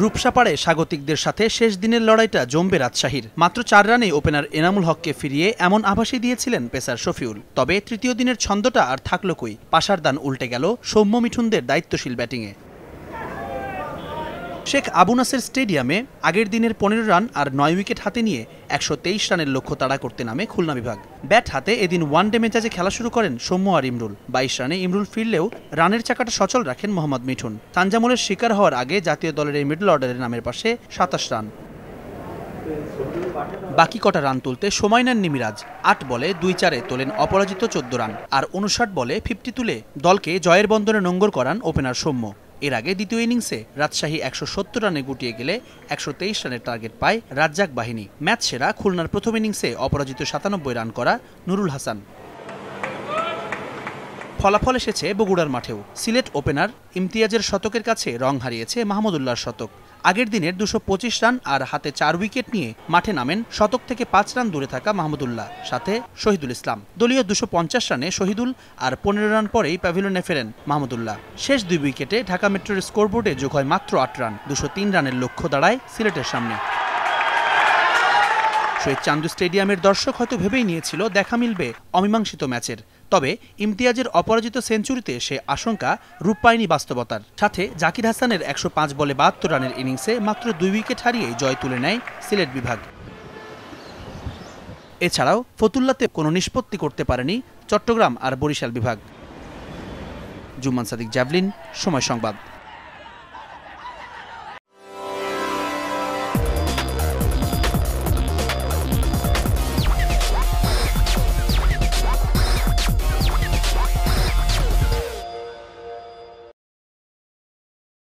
রূপসাপাড়ে স্বাগতিকদের সাথে শেষ দিনের লড়াইটা জমবে রাজশাহীর। মাত্র চার রানে ওপেনার এনামুল হককে ফিরিয়ে এমন আভাসই দিয়েছিলেন পেসার শফিউল। তবে তৃতীয় দিনের ছন্দটা আর থাকল কই? পাশার দান উল্টে গেল সৌম্য মিঠুনদের দায়িত্বশীল ব্যাটিংয়ে। শেখ আবু নাসের স্টেডিয়ামে আগের দিনের পনেরো রান আর নয় উইকেট হাতে নিয়ে একশো তেইশ রানের লক্ষ্য তাড়া করতে নামে খুলনা বিভাগ। ব্যাট হাতে এদিন ওয়ান ডে মেজাজে খেলা শুরু করেন সৌম্য আর ইমরুল। বাইশ রানে ইমরুল ফিরলেও রানের চাকাটা সচল রাখেন মোহাম্মদ মিঠুন। তানজামুলের শিকার হওয়ার আগে জাতীয় দলের এই মিডল অর্ডারের নামের পাশে সাতাশ রান। বাকি কটা রান তুলতে সময় নেননি মিরাজ। আট বলে দুই চারে তোলেন অপরাজিত চোদ্দ রান। আর উনষাট বলে ফিফটি তুলে দলকে জয়ের বন্দরে নোঙ্গর করান ওপেনার সৌম্য। এর আগে দ্বিতীয় ইনিংসে রাজশাহী একশো সত্তর রানে গুটিয়ে গেলে একশো তেইশ রানের টার্গেট পায় রাজ্জাক বাহিনী। ম্যাচ সেরা খুলনার প্রথম ইনিংসে অপরাজিত সাতানব্বই রান করা নুরুল হাসান। ফলাফল এসেছে বগুড়ার মাঠেও। সিলেট ওপেনার ইমতিয়াজের শতকের কাছে রং হারিয়েছে মাহমুদুল্লাহর শতক। আগের দিনের দুশো রান আর হাতে চার উইকেট নিয়ে মাঠে নামেন শতক থেকে পাঁচ রান দূরে থাকা মাহমুদুল্লাহ সাথে শহীদুল ইসলাম। দলীয় দুশো রানে শহীদুল আর পনেরো রান পরেই প্যাভিলনে ফেরেন মাহমুদুল্লাহ শেষ দুই উইকেটে ঢাকা মেট্রোর স্কোরবোর্ডে যোগ হয় মাত্র আট রান, দুশো রানের লক্ষ্য দাঁড়ায় সিলেটের সামনে। শহীদ চান্দু স্টেডিয়ামের দর্শক হয়তো ভেবেই নিয়েছিল দেখা মিলবে অমীমাংসিত ম্যাচের। তবে ইমতিয়াজের অপরাজিত সেঞ্চুরিতে সে আশঙ্কা রূপ পায়নি বাস্তবতার। সাথে জাকির হাসানের একশো পাঁচ বলে বাহাত্তর রানের ইনিংসে মাত্র দুই উইকেট হারিয়ে জয় তুলে নেয় সিলেট বিভাগ। এছাড়াও ফতুল্লাতে কোনো নিষ্পত্তি করতে পারেনি চট্টগ্রাম আর বরিশাল বিভাগ। জুম্মান সাদিক জ্যাভলিন সময় সংবাদ।